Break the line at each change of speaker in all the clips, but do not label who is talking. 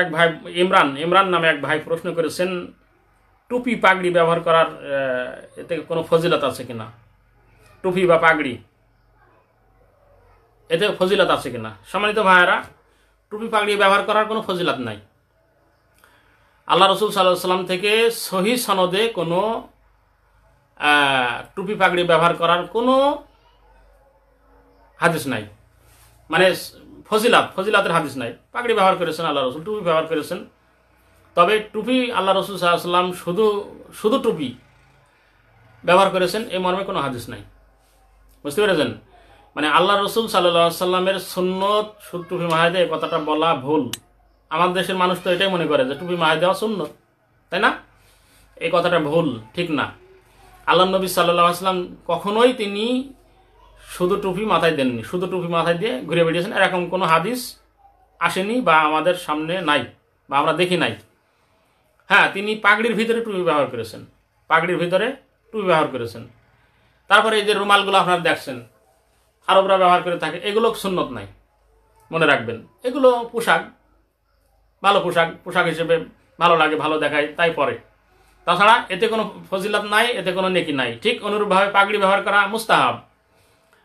এক ভাই, ইমরান ইমরান নামে এক ভাই প্রশ্ন করেছেন, টুপি পাগড়ি ব্যবহার করার এতে কোনো ফজিলত আছে কিনা? টুপি বা পাগড়ি? এতে ফজিলত আছে কিনা? সম্মানিত ভাইয়েরা, টুপি পাগড়ি ব্যবহার করার কোনো ফজিলত নাই। আল্লাহ রসুল সাল্লাহ সাল্লাম থেকে সহি সনদে কোনো টুপি পাগড়ি ব্যবহার করার কোনো হাদিস নাই। মানে ফজিলাত, ফজিলাতের হাদিস নাই। পাগড়ি ব্যবহার করেছেন আল্লাহ রসুল, টুপি ব্যবহার করেছেন। তবে টুপি আল্লাহ রসুল সাল্লাম শুধু শুধু টুপি ব্যবহার করেছেন এই মর্মে কোনো হাদিস নাই। বুঝতে পেরেছেন? মানে আল্লাহ রসুল সাল্লাহ সাল্লামের সুন্নত টুপি মাহায় দেয় কথাটা বলা ভুল। আমাদের দেশের মানুষ তো এটাই মনে করে যে টুপি মাহায় দেওয়া সুন্নত, তাই না? এই কথাটা ভুল, ঠিক না। আল্লাহ নবী সাল্লাহ আসলাম কখনোই তিনি শুধু টুপি মাথায় দেননি, শুধু টুপি মাথায় দিয়ে ঘুরে বেরিয়েছেন এরকম কোনো হাদিস আসেনি বা আমাদের সামনে নাই বা আমরা দেখি নাই। হ্যাঁ তিনি পাগড়ির ভিতরে টুপি ব্যবহার করেছেন। পাগড়ির ভিতরে টুপি ব্যবহার করেছেন। তারপরে এই যে রুমালগুলো আপনারা দেখছেন, আরবরা ব্যবহার করে থাকে, এগুলো সুন্নত নাই। মনে রাখবেন, এগুলো পোশাক, ভালো পোশাক পোশাক হিসেবে ভালো লাগে, ভালো দেখায়, তাই পরে। তাছাড়া এতে কোনো ফজিলত নাই, এতে কোনো নেকি নাই। ঠিক অনুরূপভাবে পাগড়ি ব্যবহার করা মুস্তাহাব।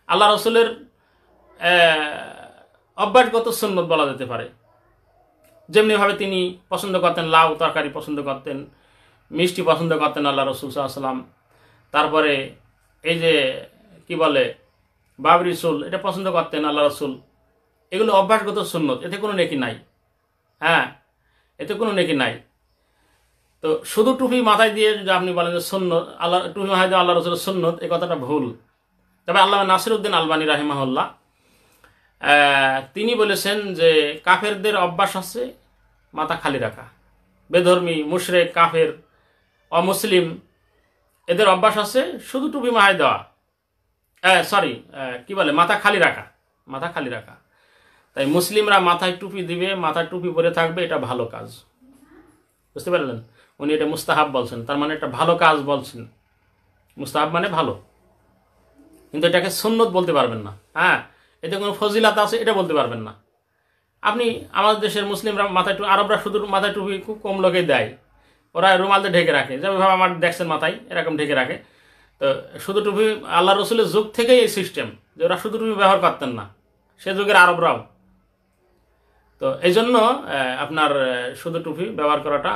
আল্লাহ রসুলের অভ্যাসগত সুন্নত বলা যেতে পারে। যেমনিভাবে তিনি পছন্দ করতেন, লাউ তরকারি পছন্দ করতেন, মিষ্টি পছন্দ করতেন আল্লাহ রসুল সাল্লাম তারপরে এই যে, কি বলে, বাবরি চুল, এটা পছন্দ করতেন আল্লাহ রসুল। এগুলো অভ্যাসগত সুন্নত, এতে কোনো নেকি নাই। হ্যাঁ এতে কোনো নেকি নাই। তো শুধু টুপি মাথায় দিয়ে যদি আপনি বলেন যে সুন্নত, আল্লাহ, টুপি মাথায় দিয়ে আল্লাহ রসুলের সুন্নত এই কথাটা ভুল। তবে আল্লাহ নাসিরুদ্দিন আলবানী রাহিমাহুল্লাহ তিনি বলেছেন যে কাফেরদের অভ্যাস আছে মাথা খালি রাখা। বেধর্মী, মুশরেক, কাফের, অমুসলিম, এদের অভ্যাস আছে শুধু টুপি মাথায় দেওয়া। সরি কি বলে? মাথা খালি রাখা, মাথা খালি রাখা। তাই মুসলিমরা মাথায় টুপি দিবে মাথায় টুপি পরে থাকবে, এটা ভালো কাজ। বুঝতে পারলেন? উনি এটা মুস্তাহাব বলছেন, তার মানে এটা ভালো কাজ বলছেন। মুস্তাহাব মানে ভালো। কিন্তু এটাকে সুন্নত বলতে পারবেন না। হ্যাঁ এতে কোনো ফজিলাত আছে, এটা বলতে পারবেন না। আপনি আমাদের দেশের মুসলিমরা মাথায় আরবরা শুধু মাথায় টুপি খুব কম লোকে দেয়। ওরা রুমাল দিয়ে ঢেকে রাখে। যেভাবে আমার দেখছেন মাথায়, এরকম ঢেকে রাখে। তো শুধু টুপি আল্লাহ রসুলের যুগ থেকেই এই সিস্টেম যে ওরা শুধু টুপি ব্যবহার করতেন না। সে যুগের আরবরাও। তো এই জন্য আপনার শুধু টুপি ব্যবহার করাটা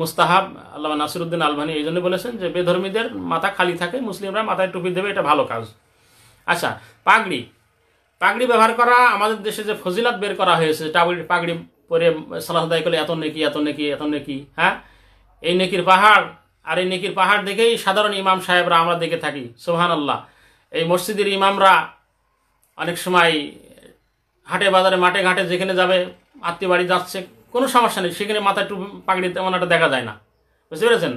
মুস্তাহাব আল্লাহ নাসিরুদ্দিন আলবানি এই জন্য বলেছেন যে বেধর্মীদের মাথা খালি থাকে, মুসলিমরা মাথায় টুপি দেবে, এটা ভালো কাজ। আচ্ছা পাগড়ি। পাগড়ি ব্যবহার করা আমাদের দেশে যে ফজিলাত বের করা হয়েছে টাগড়ি পাগড়ি পরে সালাহ দায় করলে এত নেকি এত নেকি এত নেকি হ্যাঁ? এই নেকির পাহাড় আর এই নেকির পাহাড় দেখেই সাধারণ ইমাম সাহেবরা আমরা দেখে থাকি সোহান আল্লাহ এই মসজিদের ইমামরা অনেক সময় হাটে, বাজারে, মাঠে, ঘাটে যেখানে যাবে, আত্মীয় বাড়ি যাচ্ছে, কোনো সমস্যা নেই। সেখানে মাথায় টুপি পাগড়ি তেমন একটা দেখা যায় না। বুঝতে পেরেছেন?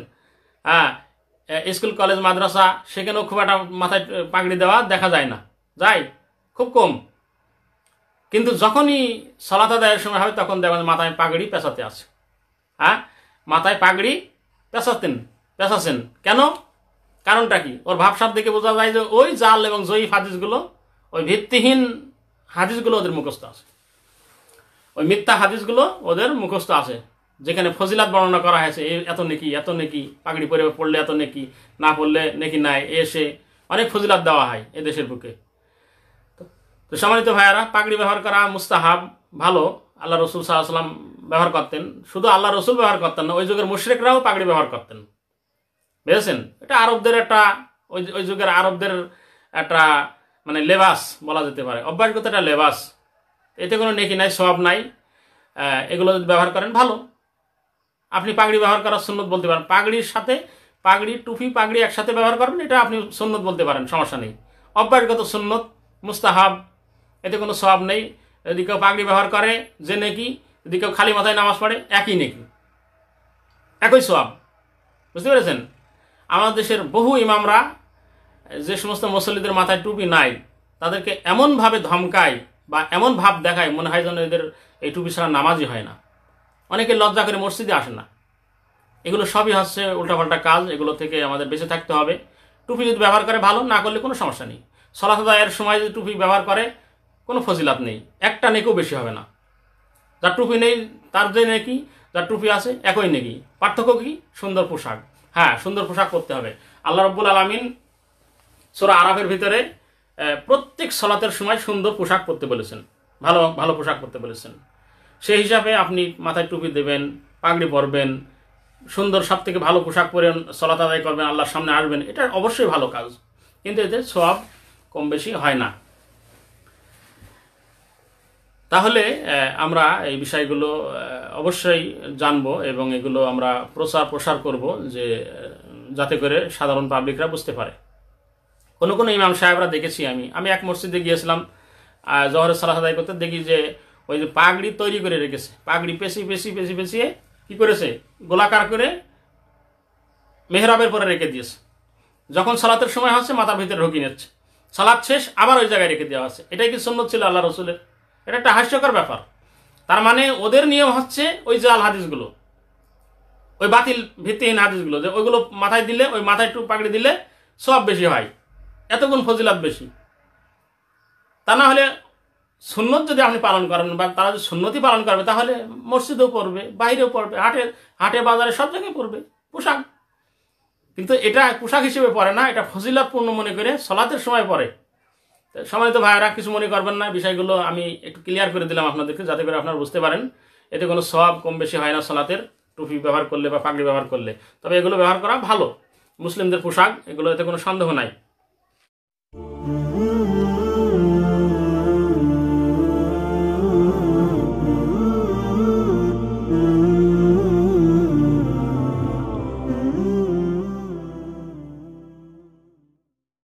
হ্যাঁ স্কুল, কলেজ, মাদ্রাসা, সেখানেও খুব একটা মাথায় পাগড়ি দেওয়া দেখা যায় না। যায়? খুব কম। কিন্তু যখনই সলাত আদায়ের সময় হবে, তখন দেখবেন মাথায় পাগড়ি পেঁচাতে আছে। হ্যাঁ মাথায় পাগড়ি পেঁচাতেন, পেঁচাছেন। কেন? কারণটা কি? ওর ভাবসাব দেখে বোঝা যায় যে ওই জাল এবং জয়ী হাদিসগুলো ওই ভিত্তিহীন হাদিসগুলো ওদের মুখস্থ আছে। ওই মিথ্যা হাদিসগুলো ওদের মুখস্থ আছে। যেখানে ফজিলাত বর্ণনা করা হয়েছে এত নেকি এত নেকি, পাগড়ি পরে পড়লে এত নেকি, না পড়লে নেকি নাই এসে অনেক ফজিলাত দেওয়া হয় এ দেশের বুকে। তো- তো সম্মানিত ভাইয়ারা, পাগড়ি ব্যবহার করা মুস্তাহাব ভালো, আল্লাহ রসুল সাল্লাম ব্যবহার করতেন। শুধু আল্লাহ রসুল ব্যবহার করতেন না, ওই যুগের মুশরেকরাও পাগড়ি ব্যবহার করতেন। বুঝেছেন? এটা আরবদের একটা, ওই ওই যুগের আরবদের একটা মানে লেবাস বলা যেতে পারে। অভ্যাসগত একটা লেবাস। এতে কোনো নেকি নাই সব নাই। এগুলো যদি ব্যবহার করেন, ভালো। আপনি পাগড়ি ব্যবহার করার সুন্নত বলতে পারেন। পাগড়ির সাথে পাগড়ি, টুপি, পাগড়ি একসাথে ব্যবহার করবেন, এটা আপনি সুন্নত বলতে পারেন, সমস্যা নেই। অভ্যাসগত সুন্নত, মুস্তাহাব, এতে কোনো সব নেই। যদি কেউ পাগড়ি ব্যবহার করে, যে নেকি, যদি কেউ খালি মাথায় নামাজ পড়ে, একই নেকি। একই সব বুঝতে পেরেছেন? আমাদের দেশের বহু ইমামরা যে সমস্ত মুসল্লিদের মাথায় টুপি নাই, তাদেরকে এমনভাবে ধমকায় বা এমন ভাব দেখায়, মনে হয় যেন এদের এই টুপি ছাড়া নামাজই হয় না। অনেকে লজ্জা করে মসজিদে আসে না। এগুলো সবই হচ্ছে উল্টাপাল্টা কাজ, এগুলো থেকে আমাদের বেঁচে থাকতে হবে। টুপি যদি ব্যবহার করে ভালো, না করলে কোনো সমস্যা নেই। সলাত আদায়ের সময় যদি টুপি ব্যবহার করে, কোনো ফজিলাত নেই। একটা নেকেও বেশি হবে না। যার টুপি নেই, তার যে নাকি, যার টুপি আছে, একই নাকি। পার্থক্য কি? সুন্দর পোশাক। হ্যাঁ সুন্দর পোশাক পরতে হবে। আল্লাহ রব্বুল আলমিন সোরা আরাফের ভিতরে প্রত্যেক সলাতের সময় সুন্দর পোশাক পরতে বলেছেন। ভালো ভালো পোশাক পরতে বলেছেন। সেই হিসাবে আপনি মাথায় টুপি দেবেন, পাগড়ি পরবেন, সুন্দর সব থেকে ভালো পোশাক পরে সলাত আদায় করবেন, আল্লাহর সামনে আসবেন, এটা অবশ্যই ভালো কাজ। কিন্তু এতে সব কম বেশি হয় না। তাহলে আমরা এই বিষয়গুলো অবশ্যই জানব এবং এগুলো আমরা প্রচার প্রসার করব যে যাতে করে সাধারণ পাবলিকরা বুঝতে পারে। কোনো কোনো ইমাম সাহেবরা দেখেছি আমি। আমি এক মসজিদে গিয়েছিলাম জহরের সালাহ আদায় করতে, দেখি যে ওই যে পাগড়ি তৈরি করে রেখেছে। পাগড়ি পেশি পেশি পেশি পেশিয়ে কি করেছে? গোলাকার করে মেহরাবের পরে রেখে দিয়েছে। যখন সালাতের সময় হচ্ছে, মাথার ভিতরে ঢুকিয়ে নিচ্ছে। সালাদ শেষ, আবার ওই জায়গায় রেখে দেওয়া হচ্ছে এটাই কি সুন্নত ছিল আল্লাহ রসুলের? এটা একটা হাস্যকর ব্যাপার। তার মানে ওদের নিয়ম হচ্ছে ওই জাল হাদিসগুলো, ওই বাতিল ভিত্তিহীন হাদিসগুলো, যে ওইগুলো মাথায় দিলে, ওই মাথায় একটু পাকড়ি দিলে সব বেশি হয়। এত গুণ ফজিলাত বেশি। তা না হলে সুন্নত যদি আপনি পালন করেন বা তারা যদি সুন্নতি পালন করবে, তাহলে মসজিদেও পড়বে, বাইরেও পড়বে, হাটে হাটে বাজারে সব জায়গায় পড়বে, পোশাক। কিন্তু এটা পোশাক হিসেবে পড়ে না, এটা ফজিলাতপূর্ণ মনে করে সলাতের সময় পড়ে। সময় তো ভাইয়েরা, কিছু মনে করবেন না, বিষয়গুলো আমি একটু ক্লিয়ার করে দিলাম আপনাদেরকে, যাতে করে আপনারা বুঝতে পারেন। এতে কোনো সব কম বেশি হয় না সলাতের, টুপি ব্যবহার করলে বা পাগড়ি ব্যবহার করলে। তবে এগুলো ব্যবহার করা ভালো। মুসলিমদের পোশাক এগুলো এতে কোনো সন্দেহ নাই।